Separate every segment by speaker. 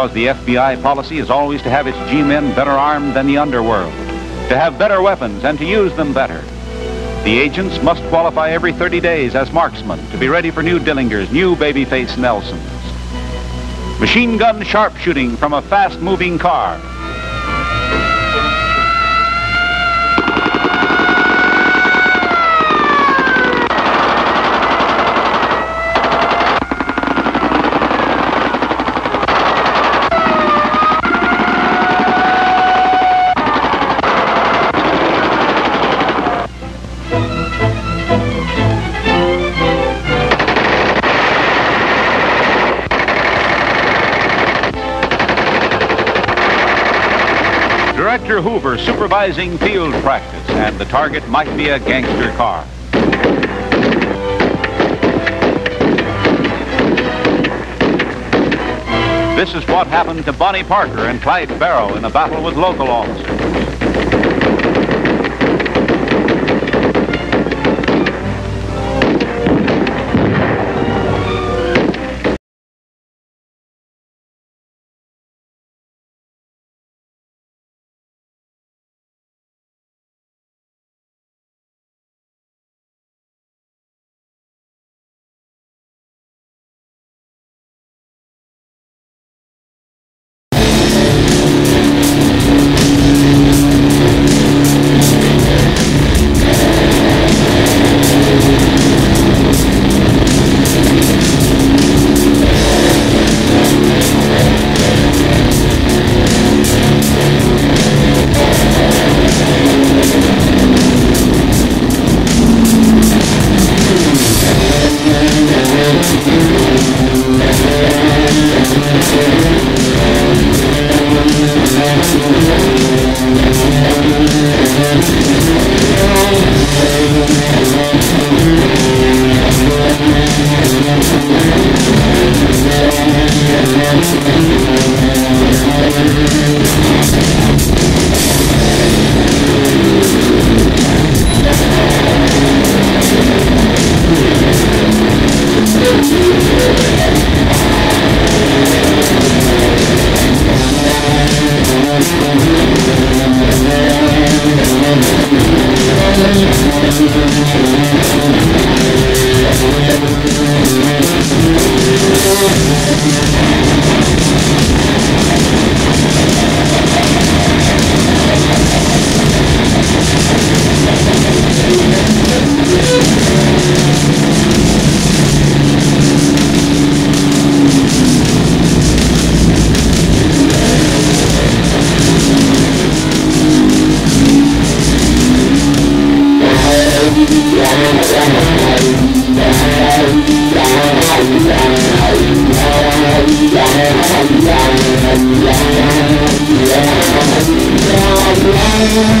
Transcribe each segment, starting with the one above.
Speaker 1: Because the FBI policy is always to have its G-men better armed than the underworld, to have better weapons and to use them better. The agents must qualify every 30 days as marksmen to be ready for new Dillingers, new babyface Nelsons. Machine gun sharpshooting from a fast-moving car. Hoover supervising field practice, and the target might be a gangster car. This is what happened to Bonnie Parker and Clyde Barrow in a battle with local officers. Yeah.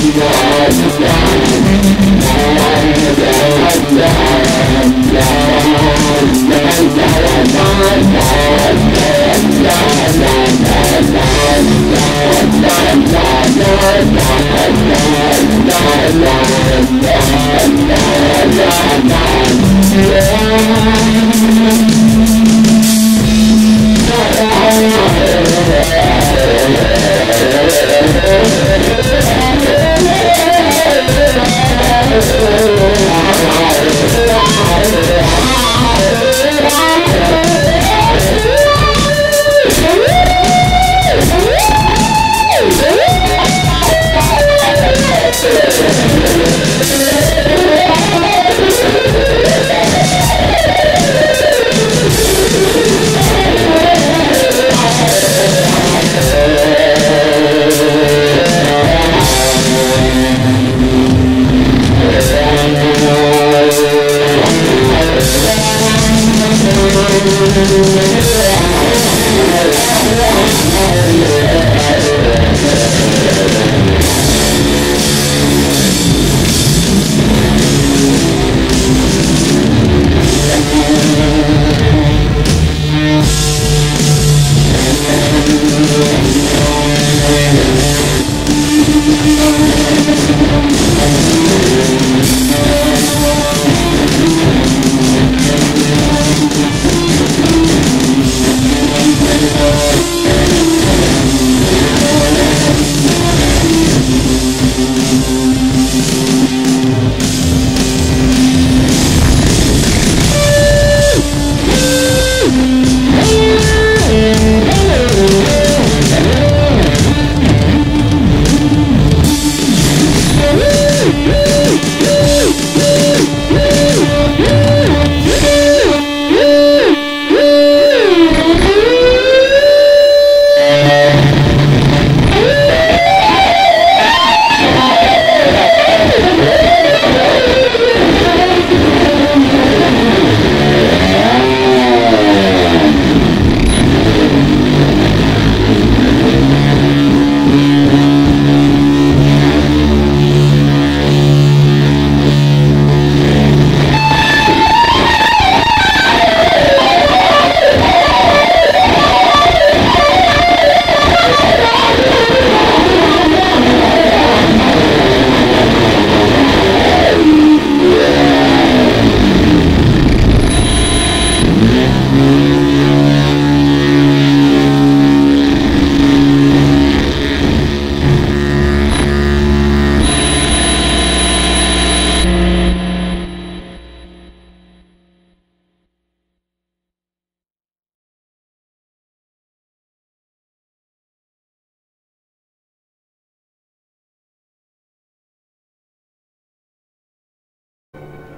Speaker 1: Yeah.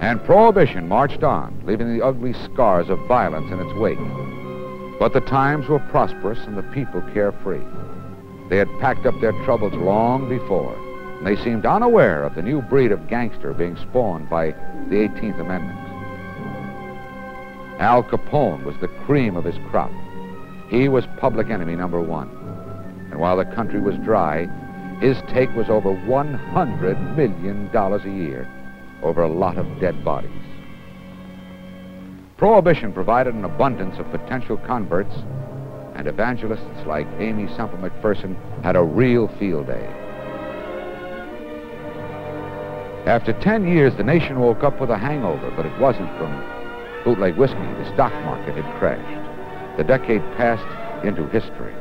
Speaker 2: And Prohibition marched on, leaving the ugly scars of violence in its wake. But the times were prosperous and the people carefree. They had packed up their troubles long before, and they seemed unaware of the new breed of gangster being spawned by the 18th Amendment. Al Capone was the cream of his crop. He was public enemy number one. And while the country was dry, his take was over $100 million a year over a lot of dead bodies. Prohibition provided an abundance of potential converts, and evangelists like Aimee Semple McPherson had a real field day. After 10 years, the nation woke up with a hangover, but it wasn't from bootleg whiskey. The stock market had crashed. The decade passed into history.